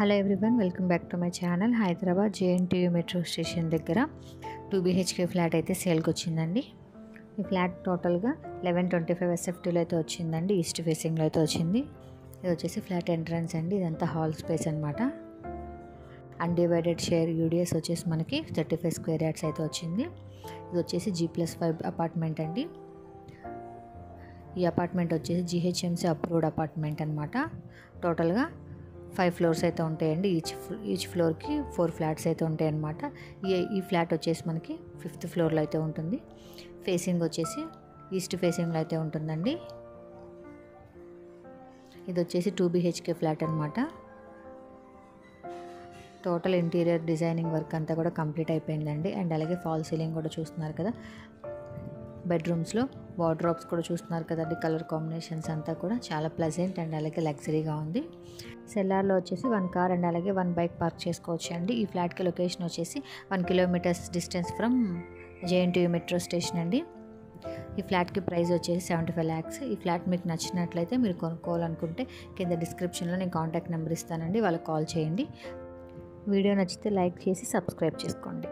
Hello everyone welcome back to my channel Hyderabad JNTU metro station దగ్గర. Two BHK flat అయితే సేల్కి వచ్చిందండి. ఈ ఫ్లాట్ టోటల్గా లెవెన్ ట్వంటీ ఫైవ్ ఎస్ఎఫ్టీలో అయితే వచ్చిందండి ఈస్ట్ ఫేసింగ్లో అయితే వచ్చింది. ఇది వచ్చేసి ఫ్లాట్ ఎంట్రన్స్ అండి ఇదంతా హాల్ స్పేస్ అనమాట అన్డివైడెడ్ షేర్ యూడిఎస్ వచ్చేసి మనకి థర్టీ ఫైవ్ స్క్వేర్ యార్డ్స్ అయితే వచ్చింది. ఇది వచ్చేసి జీ ప్లస్ ఫైవ్ అపార్ట్మెంట్ అండి. ఈ అపార్ట్మెంట్ వచ్చేసి జిహెచ్ఎంసీ అప్రూవ్డ్ అపార్ట్మెంట్ అనమాట టోటల్గా ఫైవ్ ఫ్లోర్స్ అయితే ఉంటాయండి. ఈచ్ ఈచ్ ఫ్లోర్కి ఫోర్ ఫ్లాట్స్ అయితే ఉంటాయి అన్నమాట ఈ ఈ ఫ్లాట్ వచ్చేసి మనకి ఫిఫ్త్ ఫ్లోర్లో అయితే ఉంటుంది. ఫేసింగ్ వచ్చేసి ఈస్ట్ ఫేసింగ్లో అయితే ఉంటుందండి. ఇది వచ్చేసి టూ బీహెచ్కే ఫ్లాట్ అనమాట టోటల్ ఇంటీరియర్ డిజైనింగ్ వర్క్ అంతా కూడా కంప్లీట్ అయిపోయిందండి. అండ్ అలాగే ఫాల్ సీలింగ్ కూడా చూస్తున్నారు కదా. బెడ్రూమ్స్లో వార్డ్రాప్స్ కూడా చూస్తున్నారు కదండి కలర్ కాంబినేషన్స్ అంతా కూడా. చాలా ప్లజెంట్ అండ్ అలాగే లగ్జరీగా ఉంది. సెల్లార్లో వచ్చేసి వన్ కార్ అండ్ అలాగే వన్ బైక్ పార్క్ చేసుకోవచ్చు అండి ఈ ఫ్లాట్కి లొకేషన్ వచ్చేసి one kilometres distance from JNTU metro station అండి. ఈ ఫ్లాట్కి ప్రైస్ వచ్చేసి సెవెంటీ ఫైవ్ ల్యాక్స్. ఈ ఫ్లాట్ మీకు నచ్చినట్లయితే మీరు కొనుక్కోవాలనుకుంటే కింద డిస్క్రిప్షన్లో నేను కాంటాక్ట్ నెంబర్ ఇస్తానండి వాళ్ళకి కాల్ చేయండి. వీడియో నచ్చితే లైక్ చేసి సబ్స్క్రైబ్ చేసుకోండి.